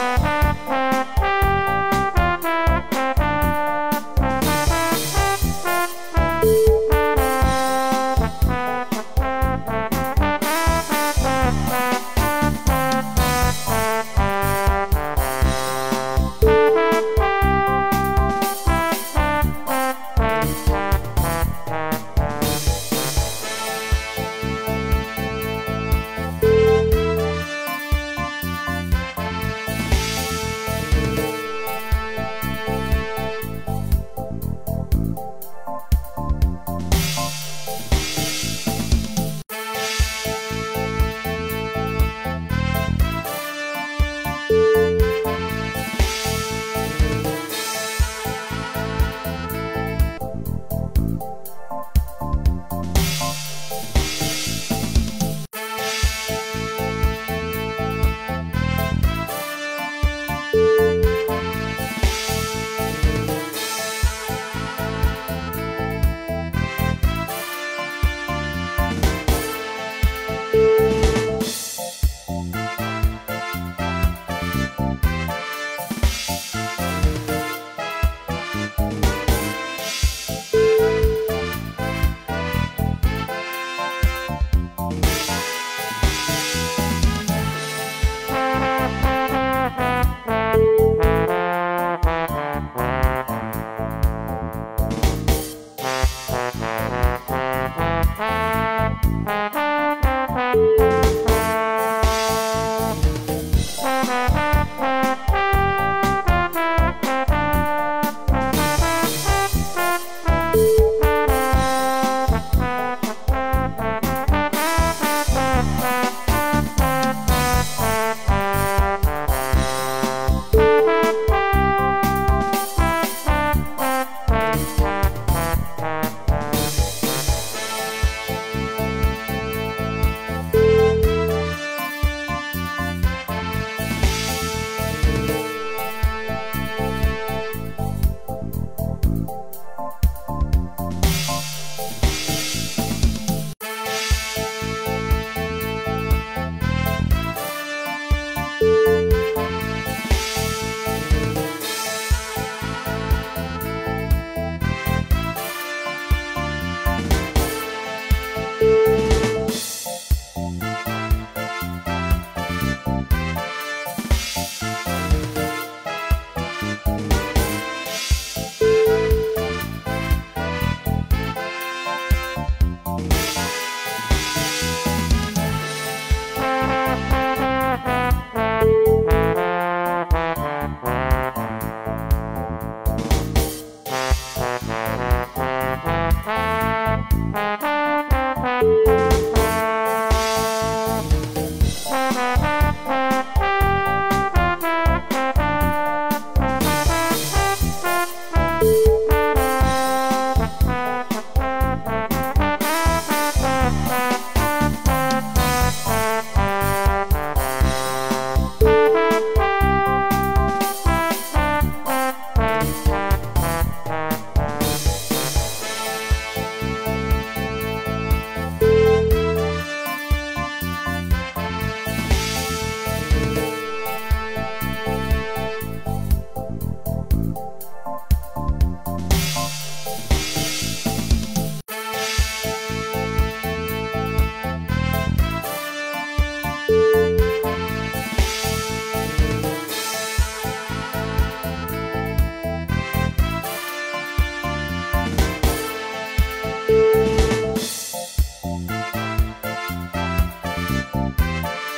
Bye. Música